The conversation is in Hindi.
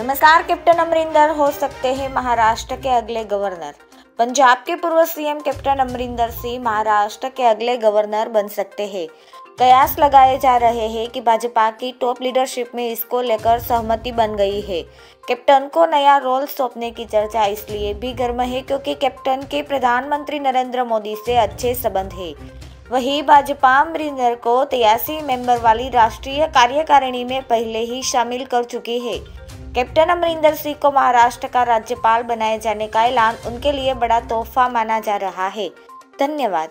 नमस्कार, कैप्टन अमरिंदर। हो सकते हैं महाराष्ट्र के अगले गवर्नर। पंजाब के पूर्व सीएम कैप्टन अमरिंदर सिंह महाराष्ट्र के अगले गवर्नर बन सकते हैं। कयास लगाए जा रहे हैं कि भाजपा की टॉप लीडरशिप में इसको लेकर सहमति बन गई है। कैप्टन को नया रोल सौंपने की चर्चा इसलिए भी गर्म है क्योंकि कैप्टन के प्रधानमंत्री नरेंद्र मोदी से अच्छे संबंध है। वहीं भाजपा अमरिंदर को तिरासी मेंबर वाली राष्ट्रीय कार्यकारिणी में पहले ही शामिल कर चुकी है। कैप्टन अमरिंदर सिंह को महाराष्ट्र का राज्यपाल बनाए जाने का ऐलान उनके लिए बड़ा तोहफा माना जा रहा है। धन्यवाद।